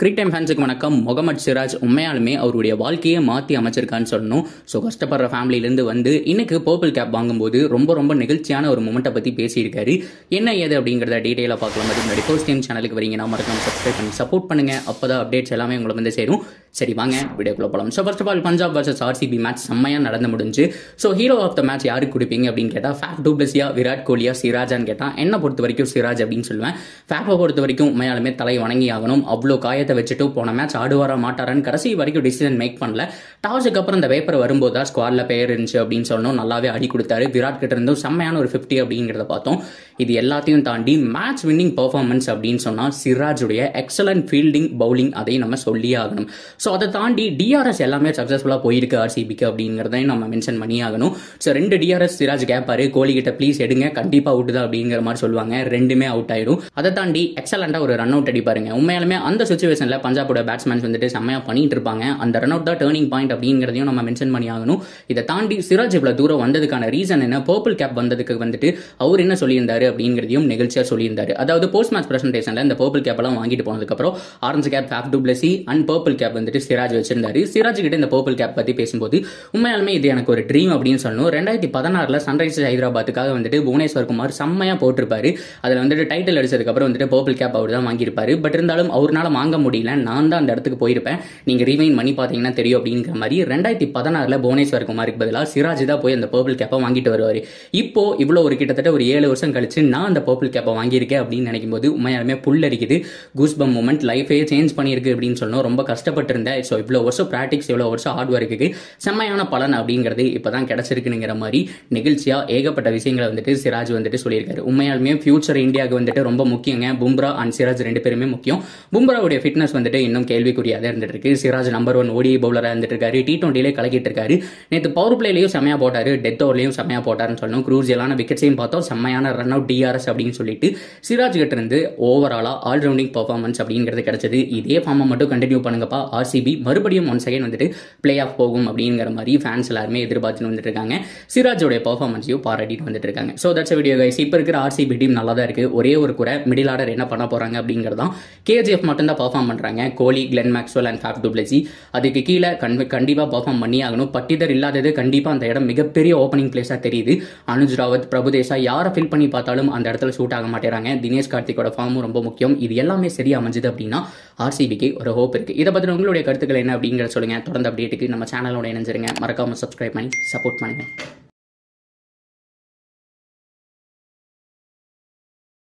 கிரிக் time ஃபேன்ஸுக்கு வணக்கம். முகமது சிராஜ் உண்மையாலுமே அவருடைய வாழ்க்கையை மாற்றி அமைச்சிருக்கான்னு சொல்லணும். ஸோ கஷ்டப்படுற ஃபேமிலியிலேருந்து வந்து இன்னைக்கு பர்பிள் கேப் வாங்கும்போது ரொம்ப ரொம்ப நிகழ்ச்சியான ஒரு மூமெண்ட்டை பற்றி பேசியிருக்காரு. என்ன ஏது அப்படிங்கிறத டீட்டெயிலாக பார்க்கலாம். அது முன்னாடி ஃபர்ஸ்ட் டைம் சேனலுக்கு வரீங்கன்னா மறக்காம சப்ஸ்கிரைப் பண்ணி சப்போர்ட் பண்ணுங்க. அப்போ தான் அப்டேட்ஸ் எல்லாமே உங்களை வந்து சேரும். சரி வாங்க வீடியோக்குள்ள போகலாம் so first of all Punjab versus RCB match செம்மையாக நடந்து முடிஞ்சு. So hero of the match யாருக்கு கொடுப்பீங்க அப்படின்னு கேட்டால் ஃபேப் டூப்ளஸியா விராட் கோலியா சிராஜான்னு கேட்டால் என்ன பொறுத்த வரைக்கும் சிராஜ் அப்படின்னு சொல்லுவேன். ஃபேப்பை பொறுத்த வரைக்கும் உண்மையாலுமே தலை வணங்கி ஆகணும் அவ்வளோ காயத்தை வச்சுட்டு போன மேட்ச் ஆடுவாரா மாட்டாரான்னு கடைசி வரைக்கும் டிசிஷன் மேக் பண்ணல. டாஸுக்கு அப்புறம் இந்த பேப்பர் வரும்போது தான் ஸ்குவாட்ல பேர் இருந்துச்சு அப்படின்னு சொன்னோம். நல்லாவே அடி கொடுத்தாரு. விராட் கிட்ட இருந்தும் செம்மையான ஒரு ஃபிஃப்டி அப்படிங்கிறத பார்த்தோம். இது எல்லாத்தையும் தாண்டி மேட்ச் வின்னிங் பர்ஃபார்மன்ஸ் அப்படின்னு சொன்னால் சிராஜுடைய எக்ஸலன்ட் ஃபீல்டிங் பவுலிங் அதையும் நம்ம சொல்லியே ஆகணும். ஸோ அதை தாண்டி டிஆர்எஸ் எல்லாமே சக்ஸஸ்ஃபுல்லாக போயிருக்கு ஆர்சிபிக்கு அப்படிங்கிறதையும் நம்ம மென்ஷன் பண்ணி ஆகணும். ஸோ ரெண்டு டிஆர்எஸ் சிராஜ் கேட்பாரு கோலி கிட்ட ப்ளீஸ் எடுங்க. கண்டிப்பாக அவுட் தான் அப்படிங்கிற மாதிரி சொல்லுவாங்க. ரெண்டுமே அவுட் ஆயிடும் அதை தாண்டி எக்ஸலண்டாக ஒரு ரன் அவுட் அடிப்பாருங்க. உண்மையாலுமே அந்த சுச்சுவேஷனில் பஞ்சாபோட பேட்ஸ்மேன்ஸ் வந்துட்டு செம்மையாக பண்ணிட்டு இருப்பாங்க. அந்த ரன் அவுட் தான் டேர்னிங் பாயிண்ட் அப்படிங்கிறதையும் நம்ம மென்ஷன் பண்ணி ஆகணும். இதை தாண்டி சிராஜ் இவ்வளோ தூரம் வந்ததுக்கான ரீசன் என்ன? பர்பிள் கேப் வந்ததுக்கு வந்துட்டு அவர் என்ன சொல்லியிருந்தாரு அப்படிங்கிறதையும் நிகழ்ச்சியாக சொல்லியிருந்தாரு. அதாவது போஸ்ட் மேட்ச் பிரசன்டேஷனில் இந்த பர்பிள் கேப் எல்லாம் வாங்கிட்டு போனதுக்கப்புறம் orange cap Faf du Plessis and purple cap வந்துட்டு சிராஜ் வச்சிருந்தாரு. சிராஜ் கிட்ட இந்த பர்பிள் கேப் பற்றி பேசும்போது உண்மையாலுமே இது எனக்கு ஒரு ட்ரீம் அப்படின்னு சொல்லணும். ரெண்டாயிரத்தி பதினாறில் சன்ரைசர்ஸ் ஹைதராபாத்துக்காக வந்துட்டு புவனேஸ்வர் குமார் செம்மையாக போட்டிருப்பாரு. அதில் வந்துட்டு டைட்டில் அடிச்சதுக்கப்புறம் வந்துட்டு பர்பிள் கேப் அவர் தான் வாங்கியிருப்பாரு. பட் இருந்தாலும் அவரால் வாங்க முடியல. நான் தான் அந்த இடத்துக்கு போயிருப்பேன். நீங்கள் ரீவைன் பண்ணி பார்த்தீங்கன்னா தெரியும் அப்படிங்கிற மாதிரி ரெண்டாயிரத்தி பதினாறில் புவனேஸ்வர் குமாருக்கு பதிலாக சிராஜ் தான் போய் அந்த பர்பிள் கேப்பை வாங்கிட்டு வருவார். இப்போ இவ்வளோ ஒரு கிட்டத்தட்ட ஒரு ஏழு வருஷம் கழிச்சு நான் அந்த பர்பிள் கேப்பை வாங்கியிருக்கேன் அப்படின்னு நினைக்கும் போது உண்மையாலுமே புல்லரிக்குது கூஸ்பம் மூமெண்ட் லைஃபே சேஞ்ச் பண்ணியிருக்கு அப்படின்னு சொன்னோம் ரொம்ப கஷ்டப்பட்டிருந்தேன். ஸோ இவ்வளோ வருஷம் ப்ராக்டிக்ஸ் இவ்வளோ வருஷம் ஹார்ட் ஒர்க்குக்கு செம்மையான பலன் அப்படிங்கிறது இப்போ தான் கிடச்சிருக்குங்கிற மாதிரி நெகிழ்ச்சியாக ஏகப்பட்ட விஷயங்களை வந்துட்டு சிராஜ் வந்துட்டு சொல்லியிருக்காரு. உண்மையாலுமே ஃபியூச்சர் இந்தியாவுக்கு வந்துட்டு ரொம்ப முக்கியங்க. பும்ரா அண்ட் சிராஜ் ரெண்டு பேருமே முக்கியம். பும்ராவுடைய ஃபிட்னஸ் வந்துட்டு இன்னும் கேள்விக்குறியாக இருந்துட்டு இருக்கு சிராஜ் நம்பர் ஒன் ஓடி பவுலராக இருந்துட்டு இருக்காரு டி டுவெண்ட்டிலே கலக்கிட்டு இருக்காரு நேற்று பவர் பிளேலையும் செம்மையாக போட்டாரு. டெத் ஓவர்லையும் செம்மையாக போட்டாருன்னு சொல்லணும். க்ரூசியலான விக்கெட்ஸையும் பார்த்தோம். செம்மையான ரன் அவுட் டிஆர்எஸ் அப்படின்னு சொல்லிட்டு சிராஜ் கிட்ட இருந்து ஓவராலாக ஆல்ரவுண்டிங் பர்ஃபார்மன்ஸ் அப்படிங்கிறது கிடைச்சது. இதே ஃபார்மை மட்டும் கண்டினியூ பண்ணுங்கப்பா. ஆர்சிபி மறுபடியும் ஒன் செகண்ட் வந்துட்டு பிளே ஆஃப் போகும் அப்படிங்கிற மாதிரி ஃபேன்ஸ் எல்லாருமே எதிர்பார்த்துன்னு வந்துட்டு இருக்காங்க சிராஜோடைய பர்ஃபார்மன்ஸையும் பாராட்டிட்டு வந்துட்டு இருக்காங்க ஸோ தட்ஸ் வீடியோ கைஸ் இப்போ இருக்கிற ஆர்சிபி டீம் நல்லா தான் இருக்கு. ஒரே ஒரு குறை. மிடில் ஆர்டர் என்ன பண்ண போறாங்க அப்படிங்கிறது தான் கேஜிஎஃப் மட்டும் தான் பர்ஃபார்ம் பண்றாங்க. Kohli Glenn Maxwell and Faf du Plessis அதுக்கு கீழே கண் கண்டிப்பாக பர்ஃபார்ம் பண்ணி ஆகணும். பட்டிதர் இல்லாதது கண்டிப்பாக அந்த இடம் மிகப்பெரிய ஓப்பனிங் பிளேஸாக தெரியுது. அனுஜ் ராவத் பிரபுதேசா யாரை ஃபில் பண்ணி பார்த்தாலும் அந்த இடத்துல ஷூட் ஆக மாட்டேறாங்க. தினேஷ் கார்த்திகோட ஃபார்மும் ரொம்ப முக்கியம். இது எல்லாமே சரியா அமைஞ்சது அப்படின்னா ஆர்சிபிக்கு ஒரு ஹோப் இருக்கு. இதை பற்றி உங்களுடைய கருத்துக்கள் என்ன அப்படிங்கிற சொல்லுங்க. தொடர்ந்து அப்டேட்டுக்கு நம்ம சேனலோட இணைஞ்சிருங்க. மறக்காம சப்ஸ்கிரைப் பண்ணி சப்போர்ட் பண்ணுங்க.